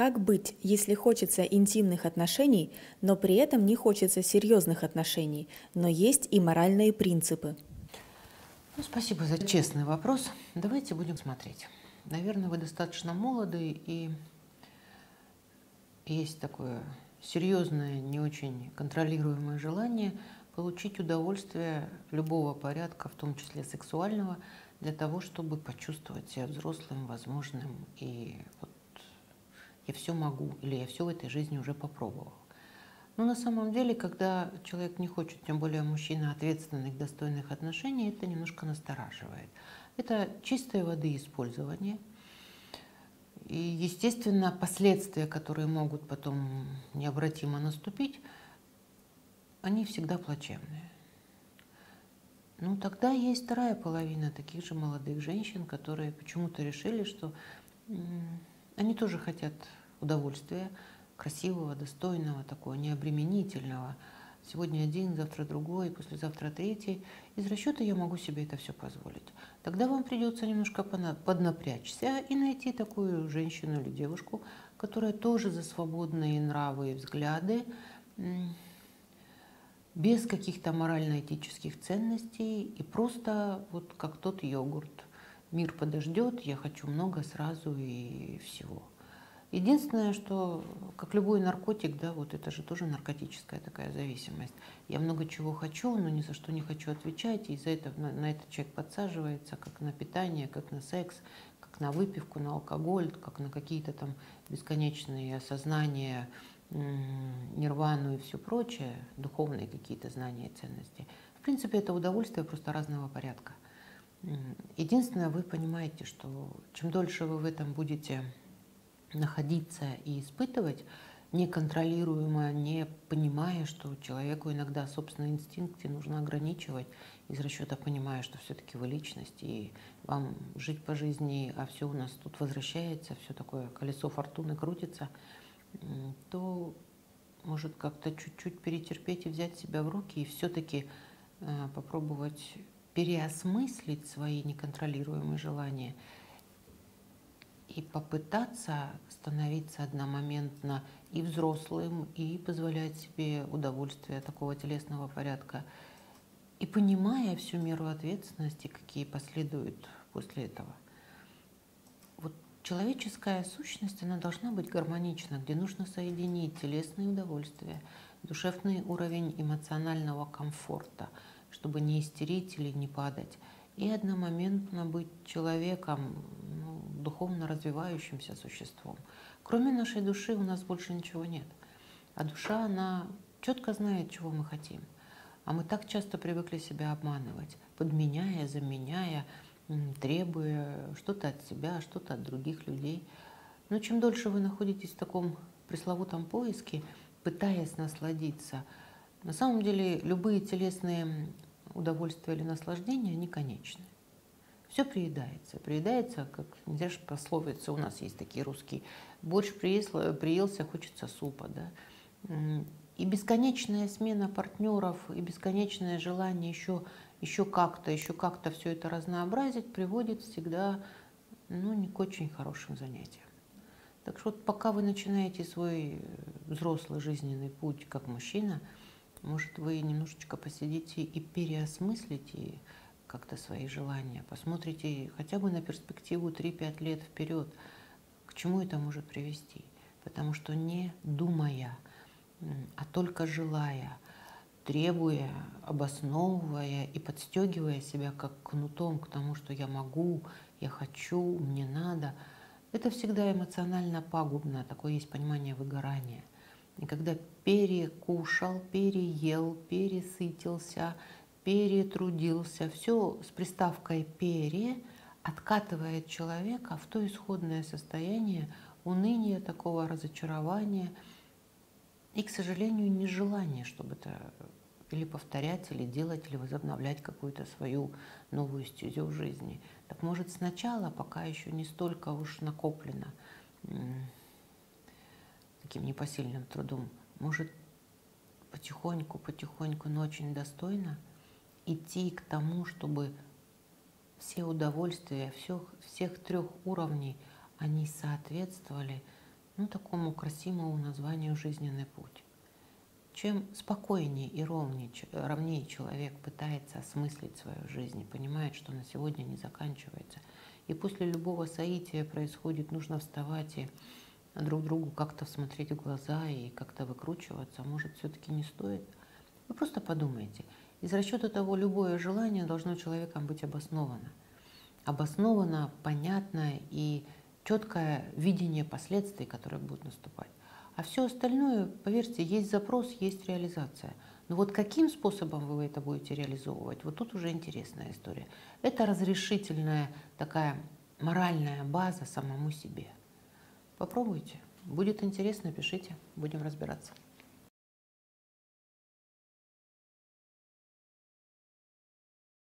Как быть, если хочется интимных отношений, но при этом не хочется серьезных отношений, но есть и моральные принципы? Ну, спасибо за честный вопрос. Давайте будем смотреть. Наверное, вы достаточно молоды и есть такое серьезное, не очень контролируемое желание получить удовольствие любого порядка, в том числе сексуального, для того, чтобы почувствовать себя взрослым, возможным и вот я все могу или я все в этой жизни уже попробовал. Но на самом деле, когда человек не хочет, тем более мужчина, ответственных, достойных отношений, это немножко настораживает. Это чистой воды использование – и, естественно, последствия, которые могут потом необратимо наступить, они всегда плачевные. Ну, тогда есть вторая половина таких же молодых женщин, которые почему-то решили, что они тоже хотят удовольствия, красивого, достойного, такого необременительного – Сегодня один, завтра другой, послезавтра третий. Из расчета я могу себе это все позволить. Тогда вам придется немножко поднапрячься и найти такую женщину или девушку, которая тоже за свободные нравы и взгляды, без каких-то морально-этических ценностей и просто вот как тот йогурт. Мир подождет, я хочу много сразу и всего. Единственное, что, как любой наркотик, да, вот это же тоже наркотическая такая зависимость. Я много чего хочу, но ни за что не хочу отвечать, и из-за этого на, на это человек подсаживается, как на питание, как на секс, как на выпивку, на алкоголь, как на какие-то там бесконечные осознания, нирвану и все прочее, духовные какие-то знания и ценности. В принципе, это удовольствие просто разного порядка. Единственное, вы понимаете, что чем дольше вы в этом будете находиться и испытывать, неконтролируемо, не понимая, что человеку иногда собственные инстинкты нужно ограничивать из расчета понимая, что все-таки вы личность, и вам жить по жизни, а все у нас тут возвращается, все такое колесо фортуны крутится, то может как-то чуть-чуть перетерпеть и взять себя в руки и все-таки э, попробовать переосмыслить свои неконтролируемые желания – и попытаться становиться одномоментно и взрослым, и позволять себе удовольствие такого телесного порядка, и понимая всю меру ответственности, какие последуют после этого. Вот человеческая сущность, она должна быть гармонична, где нужно соединить телесные удовольствия, душевный уровень эмоционального комфорта, чтобы не истерить или не падать, и одномоментно быть человеком, духовно развивающимся существом. Кроме нашей души у нас больше ничего нет. А душа, она четко знает, чего мы хотим. А мы так часто привыкли себя обманывать, подменяя, заменяя, требуя что-то от себя, что-то от других людей. Но чем дольше вы находитесь в таком пресловутом поиске, пытаясь насладиться, на самом деле любые телесные удовольствия или наслаждения, они конечны все приедается. Приедается, как не знаешь, пословица у нас есть такие русские. Борщ приелся, приелся хочется супа. Да? И бесконечная смена партнеров, и бесконечное желание еще, еще как-то, еще как-то все это разнообразить приводит всегда ну, не к очень хорошим занятиям. Так что вот пока вы начинаете свой взрослый жизненный путь как мужчина, может, вы немножечко посидите и переосмыслите как-то свои желания, посмотрите хотя бы на перспективу 3-5 лет вперед, к чему это может привести. Потому что не думая, а только желая, требуя, обосновывая и подстегивая себя как кнутом к тому, что я могу, я хочу, мне надо, это всегда эмоционально пагубно, такое есть понимание выгорания. И когда перекушал, переел, пересытился – перетрудился, все с приставкой «пере» откатывает человека в то исходное состояние уныния, такого разочарования и, к сожалению, нежелания, чтобы это или повторять, или делать, или возобновлять какую-то свою новую стезю в жизни. Так может сначала, пока еще не столько уж накоплено таким непосильным трудом, может потихоньку, потихоньку, но очень достойно – идти к тому, чтобы все удовольствия всех, всех трех уровней, они соответствовали ну, такому красивому названию «жизненный путь». Чем спокойнее и ровнее, ровнее человек пытается осмыслить свою жизнь и понимает, что на сегодня не заканчивается, и после любого соития происходит, нужно вставать и друг другу как-то смотреть в глаза и как-то выкручиваться, может, все-таки не стоит. Вы просто подумайте. Из расчета того, любое желание должно человеком быть обосновано. Обосновано, понятное и четкое видение последствий, которые будут наступать. А все остальное, поверьте, есть запрос, есть реализация. Но вот каким способом вы это будете реализовывать, вот тут уже интересная история. Это разрешительная такая моральная база самому себе. Попробуйте. Будет интересно, пишите, будем разбираться.